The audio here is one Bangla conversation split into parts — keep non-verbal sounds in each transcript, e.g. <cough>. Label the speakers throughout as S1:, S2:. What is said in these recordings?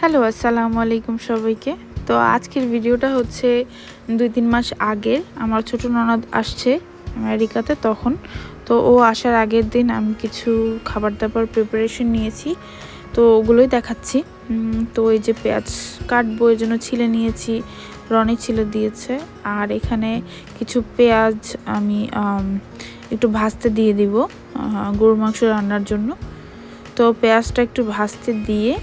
S1: হ্যালো, আসসালামু আলাইকুম সবাইকে। তো আজকের ভিডিওটা হচ্ছে দুই তিন মাস আগের আমার ছোট ননদ আসছে আমেরিকাতে তখন। তো ও আসার আগের দিন আমি কিছু খাবার দাবার প্রিপারেশন নিয়েছি, তো ওগুলোই দেখাচ্ছি। তো এই যে পেঁয়াজ কাটবো এর জন্য ছিলে নিয়েছি, রনি ছিলে দিয়েছে। আর এখানে কিছু পেঁয়াজ আমি একটু ভাজতে দিয়ে দিব গরু মাংস রান্নার জন্য। তো পেঁয়াজটা একটু ভাজতে দিয়ে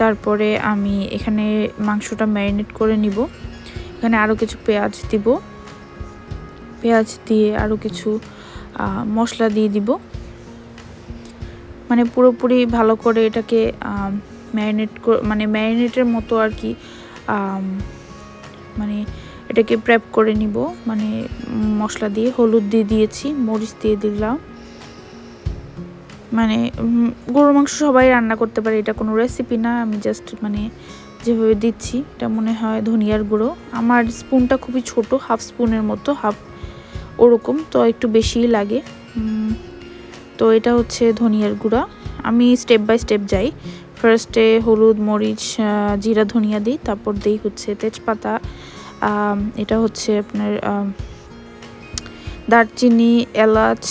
S1: তারপরে আমি এখানে মাংসটা ম্যারিনেট করে নিব। এখানে আরও কিছু পেঁয়াজ দিব। পেঁয়াজ দিয়ে আরও কিছু মশলা দিয়ে দিব। মানে পুরোপুরি ভালো করে এটাকে ম্যারিনেট মানে ম্যারিনেটের মতো আর কি মানে এটাকে প্রেপ করে নিব। মানে মশলা দিয়ে হলুদ দিয়ে দিয়েছি, মরিচ দিয়ে দিলাম। মানে গরুর মাংস সবাই রান্না করতে পারে, এটা কোনো রেসিপি না, আমি জাস্ট মানে যেভাবে দিচ্ছি, এটা মনে হয় ধনিয়ার গুঁড়ো। আমার স্পুনটা খুবই ছোট হাফ স্পুনের মতো হাফ ওরকম, তো একটু বেশিই লাগে। তো এটা হচ্ছে ধনিয়ার গুঁড়া। আমি স্টেপ বাই স্টেপ যাই। ফার্স্টে হলুদ, মরিচ জিরা, ধনিয়া দিই, তারপর দিই হচ্ছে তেজপাতা এটা হচ্ছে আপনার দারচিনি, এলাচ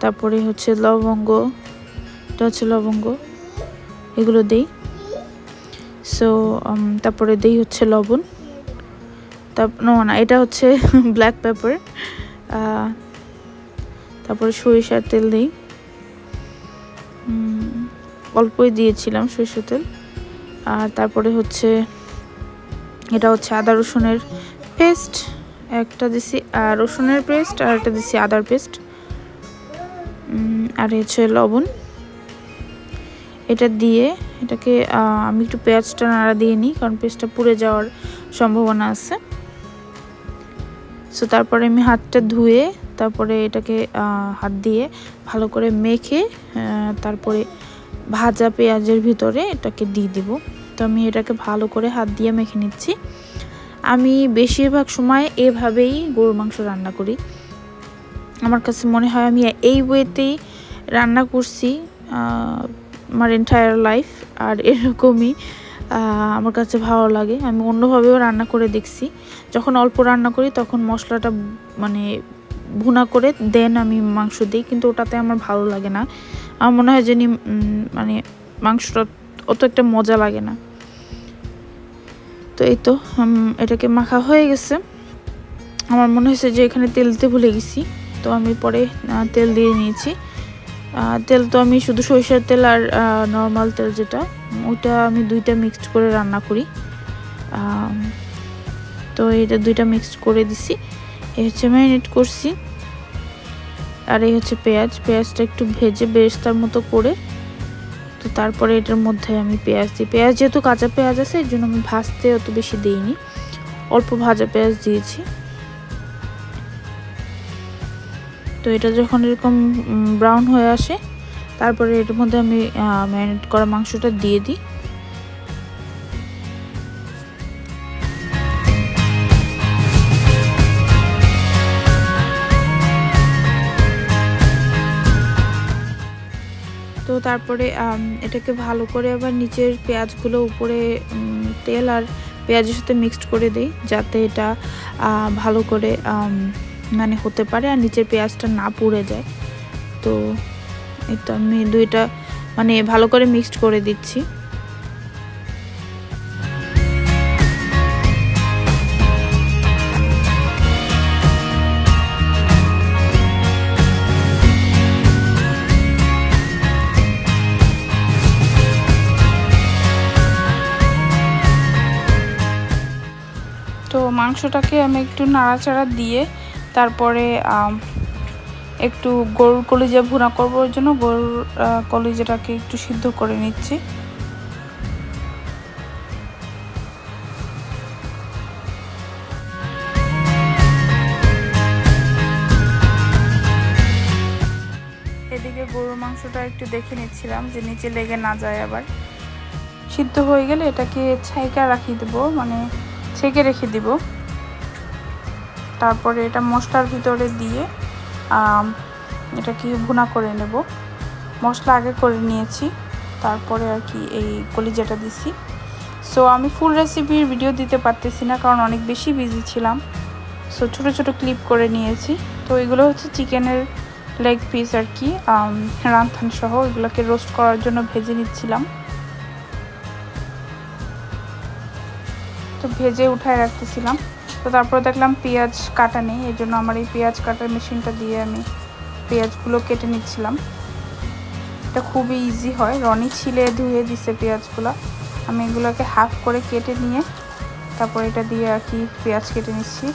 S1: তারপরে হচ্ছে লবঙ্গ, এটা হচ্ছে লবঙ্গ, এগুলো দেই। সো তারপরে দেই হচ্ছে লবণ। তারপর না, এটা হচ্ছে <laughs> ব্ল্যাক পেপার তারপরে সরিষার তেল দিই। অল্পই দিয়েছিলাম সরিষার তেল। আর তারপরে হচ্ছে, এটা হচ্ছে আদা রসুনের পেস্ট একটা দিছি রসুনের পেস্ট আর একটা দিছি আদার পেস্ট আর হচ্ছে লবণ। এটা দিয়ে এটাকে আমি একটু পেঁয়াজটা নাড়া দিয়ে নিই, কারণ পেঁয়াজটা পুড়ে যাওয়ার সম্ভাবনা আছে। সো তারপরে আমি হাতটা ধুয়ে, তারপরে এটাকে হাত দিয়ে ভালো করে মেখে তারপরে ভাজা পেঁয়াজের ভিতরে এটাকে দিয়ে দিব। তো আমি এটাকে ভালো করে হাত দিয়ে মেখে নিচ্ছি। আমি বেশিরভাগ সময় এভাবেই গরুর মাংস রান্না করি। আমার কাছে মনে হয় আমি এই ওয়েতেই রান্না করছি আমার এন্টায়ার লাইফ আর এরকমই আমার কাছে ভালো লাগে। আমি অন্যভাবেও রান্না করে দেখছি। যখন অল্প রান্না করি, তখন মশলাটা মানে ভুনা করে দেন আমি মাংস দিই, কিন্তু ওটাতে আমার ভালো লাগে না। আমার মনে হয় যেন মানে মাংসটা অত একটা মজা লাগে না। তো এই তো এটাকে মাখা হয়ে গেছে। আমার মনে হয়েছে যে এখানে তেল দিতে ভুলে গেছি। তো আমি পরে তেল দিয়ে নিয়েছি। তেল তো আমি শুধু সরিষার তেল আর নর্মাল তেল যেটা ওইটা আমি দুইটা মিক্সড করে রান্না করি। তো এটা দুইটা মিক্সড করে দিছি। এই হচ্ছে ম্যারিনেট করছি। আর এই হচ্ছে পেঁয়াজ। পেঁয়াজটা একটু ভেজে বেরেস্তার মতো করে, তো তারপরে এটার মধ্যে আমি পেঁয়াজ দিই। পেঁয়াজ যেহেতু কাঁচা পেঁয়াজ আছে, এর জন্য আমি ভাজতে অত বেশি দিইনি। অল্প ভাজা পেঁয়াজ দিয়েছি। তো এটা যখন এরকম ব্রাউন হয়ে আসে, তারপরে এটার মধ্যে আমি ম্যারিনেট করা মাংসটা দিয়ে দিই। তো তারপরে এটাকে ভালো করে আবার নিচের পেঁয়াজগুলো উপরে তেল আর পেঁয়াজের সাথে মিক্সড করে দিই, যাতে এটা ভালো করে মানে হতে পারে আর নিচের পেঁয়াজটা না পুড়ে যায়। তো এই তো আমি দুইটা মানে ভালো করে মিক্সড করে দিচ্ছি। তো মাংসটাকে আমি একটু নাড়াচাড়া দিয়ে তারপরে একটু গরুর কলিজা ভুনা করব ওই জন্য। গরুর কলিজাটাকে একটু সিদ্ধ করে নিচ্ছি। এদিকে গরুর মাংসটা একটু দেখে নিচ্ছিলাম যে নিচে লেগে না যায় আবার। সিদ্ধ হয়ে গেলে এটাকে ছাইকা রাখিয়ে দেবো মানে ছেঁকে রেখে দিব। তারপরে এটা মশলার ভিতরে দিয়ে এটা কি ভুনা করে নেব। মশলা আগে করে নিয়েছি, তারপরে আর কি এই কলিজাটা দিছি। সো আমি ফুল রেসিপির ভিডিও দিতে পারতেছি না, কারণ অনেক বেশি বিজি ছিলাম। সো ছোটো ছোটো ক্লিপ করে নিয়েছি। তো এগুলো হচ্ছে চিকেনের লেগ পিস আর কি রান্থান সহ, এগুলোকে রোস্ট করার জন্য ভেজে নিচ্ছিলাম। তো ভেজে উঠায় রাখতেছিলাম। তো তারপর দেখলাম পেঁয়াজ কাটা নেই, এই জন্য আমার এই পেঁয়াজ কাটার মেশিনটা দিয়ে আমি পেঁয়াজগুলো কেটে নিচ্ছিলাম। এটা খুবই ইজি হয়, রনি ছিলে ধুয়ে দিছে পেঁয়াজগুলো। আমি এগুলোকে হাফ করে কেটে নিয়ে তারপর এটা দিয়ে আর কি পেঁয়াজ কেটে নিচ্ছি।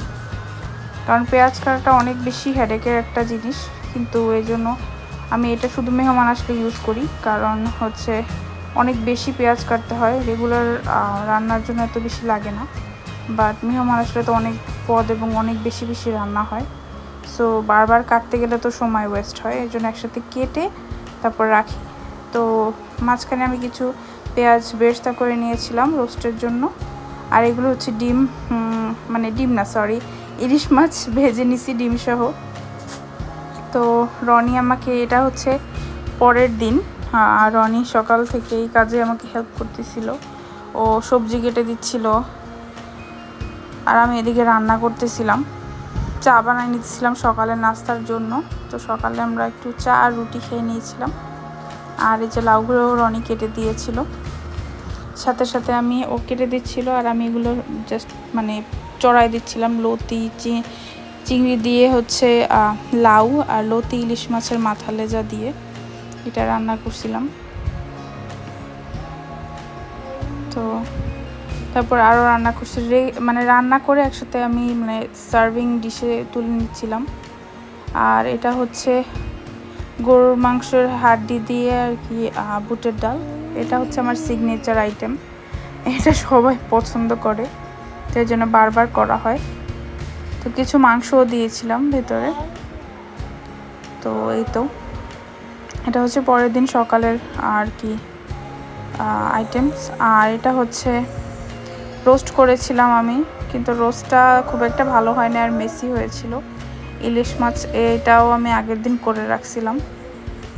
S1: কারণ পেঁয়াজ কাটাটা অনেক বেশি হেডেকের একটা জিনিস, কিন্তু এই জন্য আমি এটা শুধু মেহমান আসলে ইউজ করি। কারণ হচ্ছে অনেক বেশি পেঁয়াজ কাটতে হয় রেগুলার রান্নার জন্য এত বেশি লাগে না। বাট মেহমান আসলে তো অনেক পদ এবং অনেক বেশি বেশি রান্না হয়। সো বারবার কাটতে গেলে তো সময় ওয়েস্ট হয় এই জন্য একসাথে কেটে তারপর রাখি। তো মাঝখানে আমি কিছু পেঁয়াজ বেরস্তা করে নিয়েছিলাম রোস্টের জন্য। আর এগুলো হচ্ছে ডিম মানে ডিম না সরি ইলিশ মাছ ভেজে নিছি ডিম সহ। তো রনি আমাকে, এটা হচ্ছে পরের দিন আর রনি সকাল থেকে এই কাজে আমাকে হেল্প করতেছিল। ও সবজি কেটে দিচ্ছিল আর আমি এদিকে রান্না করতেছিলাম। চা বানাই নিতেছিলাম সকালে নাস্তার জন্য। তো সকালে আমরা একটু চা আর রুটি খেয়ে নিয়েছিলাম। আর এই যে লাউগুলো রনি কেটে দিয়েছিল। সাথে সাথে আমি ও কেটে দিচ্ছিল আর আমি এগুলো জাস্ট মানে চড়াই দিচ্ছিলাম। লতি, চি চিংড়ি দিয়ে হচ্ছে লাউ আর লতি, ইলিশ মাছের মাথা লেজা দিয়ে এটা রান্না করছিলাম। তো তারপর আরও রান্না করছি। রে মানে রান্না করে একসাথে আমি মানে সার্ভিং ডিশে তুলে নিচ্ছিলাম। আর এটা হচ্ছে গরুর মাংসের হাড্ডি দিয়ে আর কি বুটের ডাল। এটা হচ্ছে আমার সিগনেচার আইটেম এটা সবাই পছন্দ করে তাই জন্য বারবার করা হয়। তো কিছু মাংসও দিয়েছিলাম ভেতরে। তো এই তো। এটা হচ্ছে পরের দিন সকালের আর কি আইটেমস আর এটা হচ্ছে রোস্ট করেছিলাম আমি, কিন্তু রোস্টটা খুব একটা ভালো হয়নি আর মেসি হয়েছিল। ইলিশ মাছ এটাও আমি আগের দিন করে রাখছিলাম।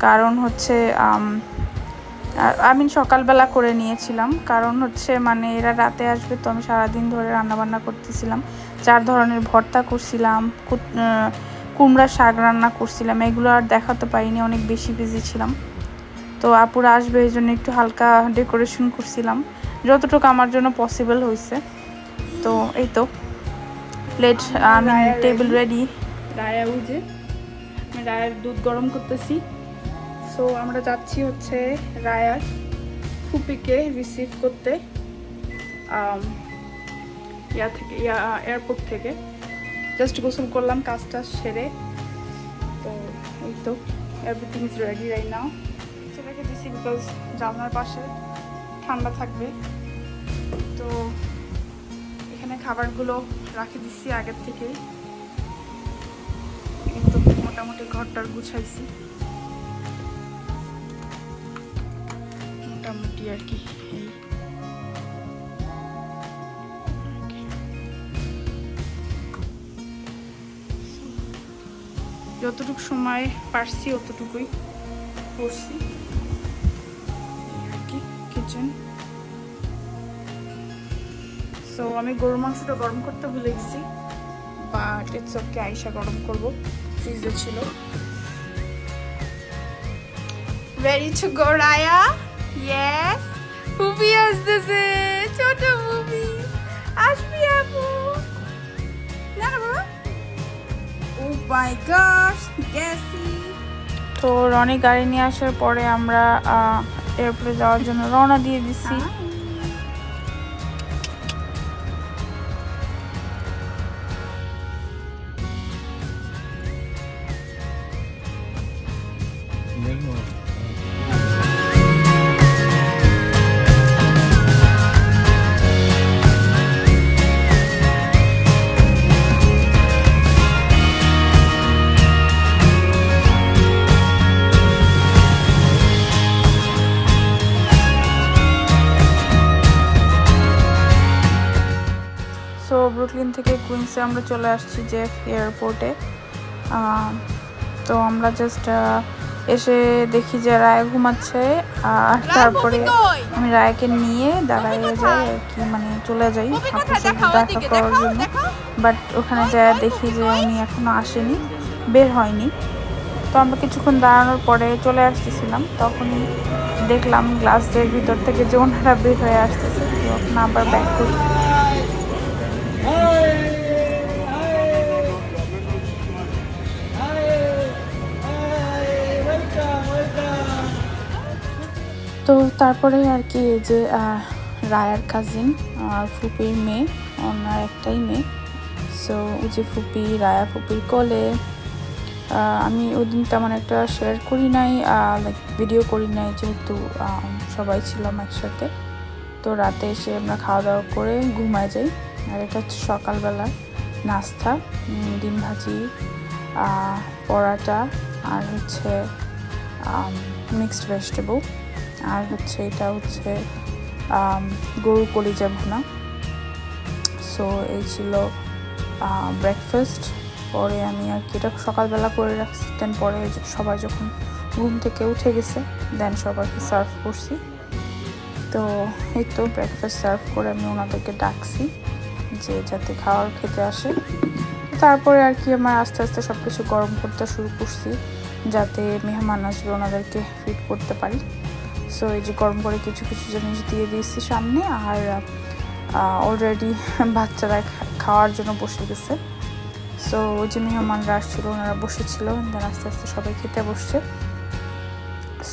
S1: কারণ হচ্ছে, আমি সকালবেলা করে নিয়েছিলাম। কারণ হচ্ছে মানে এরা রাতে আসবে তো আমি সারাদিন ধরে রান্নাবান্না করতেছিলাম। চার ধরনের ভর্তা করছিলাম কুমড়া শাক রান্না করছিলাম। এগুলো আর দেখাতে পারিনি, অনেক বেশি বিজি ছিলাম। তো আপুরা আসবে, এই জন্য একটু হালকা ডেকোরেশন করছিলাম। যতটুকু আমার জন্য পসিবল হয়েছে তো এই তো। প্লেট আমি টেবিল রেডি রায়া উজে আমি রায়ার দুধ গরম করতেছি। সো আমরা যাচ্ছি হচ্ছে রায়ার ফুপিকে রিসিভ করতে ইয়া থেকে ইয়া এয়ারপোর্ট থেকে। জাস্ট গোসল করলাম কাজটা সেরে। তো এই তো everything is ready right now ছেলেকে দিছি বিকজ জানলার পাশে। ঠান্ডা থাকবে। তো এখানে খাবারগুলো রাখে দিচ্ছি আগের থেকেই। কিন্তু মোটামুটি ঘরটার গুছাইছি। মোটামুটি আর কি যতটুকু সময় পারছি, অতটুকুই করছি। কিচেন সো আমি গরুর মাংসটা গরম করতে ভুলে গেছি বাট ইটস ওকে আইসা গরম করব ফ্রিজে ছিল। Ready to go, Raya? Yes. Puppy Pupi আসবি আপু? না না বাবা। ও মাই গশ গেসি তো রনি গাড়ি নিয়ে আসার পরে আমরা এয়ারপোর্টে যাওয়ার জন্য রওনা দিয়ে দিচ্ছি সো থেকে আমরা চলে আসছি যে এয়ারপোর্টে। তো আমরা জাস্ট এসে দেখি যে রায় ঘুমাচ্ছে আর তারপরে আমি রায়কে নিয়ে দাঁড়ায় যাই আর কি মানে চলে যাই সাথে দেখা করার জন্য। বাট ওখানে যায় দেখি যে উনি এখনও আসেনি বের হয়নি। তো আমরা কিছুক্ষণ দাঁড়ানোর পরে চলে আসতেছিলাম তখনই দেখলাম গ্লাসের ভিতর থেকে যে ওনারা বের হয়ে আসতেছে। তখন আবার ব্যাক করি তো তারপরে আর কি যে রায়ার কাজিন আর ফুপির মেয়ে, ওনার একটাই মেয়ে। সো ওই যে ফুপি, রায়া ফুপির কোলে। আমি ওই দিন তেমন একটা শেয়ার করি নাই লাইক ভিডিও করি নাই যেহেতু সবাই ছিলাম একসাথে। তো রাতে এসে আমরা খাওয়া দাওয়া করে ঘুমায় যাই। আর এটা হচ্ছে সকালবেলা নাস্তা ডিম ভাজি পরাটা, আর হচ্ছে মিক্সড ভেজিটেবল আর হচ্ছে এটা হচ্ছে গরু কলিজা ভুনা। সো এই ছিল ব্রেকফাস্ট পরে আমি আর কি, এটা সকালবেলা করে রাখছি। দেন পরে সবাই যখন ঘুম থেকে উঠে গেছে দেন সবাইকে সার্ভ করছি। তো, এই তো ব্রেকফাস্ট সার্ভ করে আমি ওনাদেরকে ডাকছি যে, যাতে খাওয়ার খেতে আসে। তারপরে আর কি, আমার আস্তে আস্তে সব কিছু গরম করতে শুরু করছি, যাতে মেহমান আসবে, ওনাদেরকে ফিট করতে পারি। সো এই যে গরম করে কিছু কিছু জিনিস দিয়ে দিয়েছি সামনে আর অলরেডি <laughs> বাচ্চারা খাওয়ার জন্য বসে গেছে। সো ওই যে মেহমানরা আসছিল, ওনারা বসেছিল দেন আস্তে আস্তে সবাই খেতে বসছে।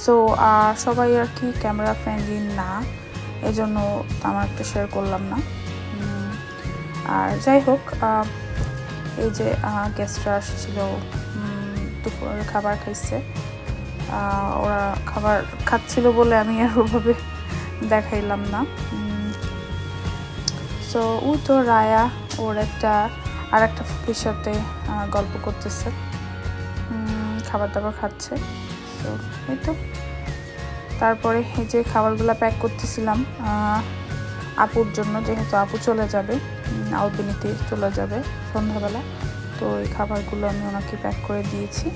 S1: সো সবাই আর কি ক্যামেরা ফ্রেন্ডলি না, এজন্য আমার একটু শেয়ার করলাম না। আর যাই হোক এই যে গেস্টরা আসছিল দুপুরের খাবার খাইছে। ওরা খাবার খাচ্ছিল বলে আমি আর ওভাবে দেখাইলাম না। সো ও তো রায়া ওর একটা আর একটা ফুপির সাথে গল্প করতেছে। খাবার দাবার খাচ্ছে। তো এই তো। তারপরে এই যে খাবারগুলো প্যাক করতেছিলাম আপুর জন্য, যেহেতু আপু চলে যাবে আলবিনিতে চলে যাবে সন্ধ্যাবেলা, তো এই খাবারগুলো আমি ওনাকে প্যাক করে দিয়েছি।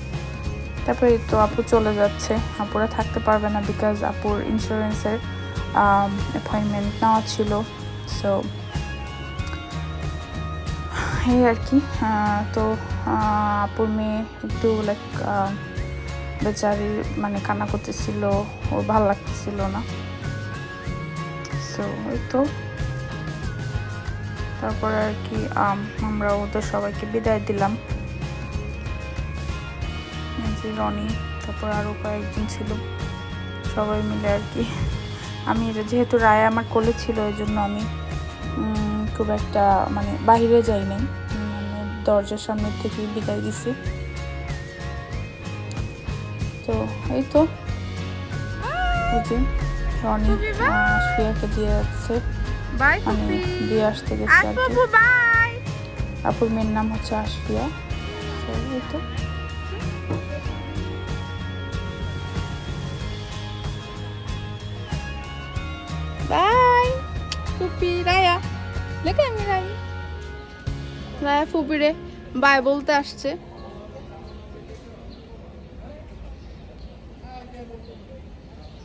S1: তারপরে তো আপু চলে যাচ্ছে। আপুরা থাকতে পারবে না বিকজ আপুর ইন্স্যুরেন্সের অ্যাপয়েন্টমেন্ট নেওয়া ছিল। সো এই আর কি তো আপুর মেয়ে একটু লাইক বেচারি মানে কান্না করতেছিল, ওর ভালো লাগতেছিল না। সো এই তো। তারপরে আর কি আমরা ওদের সবাইকে বিদায় দিলাম। যে রনি তারপর আরও কয়েকজন ছিল। সবাই মিলে আর কি। আমি যেহেতু রায় আমার কোলে ছিল এই জন্য আমি খুব একটা মানে বাহিরে যাই নাই। মানে দরজার সামনের থেকে বিদায় দিছি। তো এই তো। এই যে রনি শ্রিয়াকে দিয়ে যাচ্ছে। মানে দিয়ে আসতে গেছে আপুর মেয়ের নাম হচ্ছে আশফিয়া এই তো।
S2: ফুপি রায়া আমি মিরাই রায়া ফুপি রে বাই বলতে আসছে।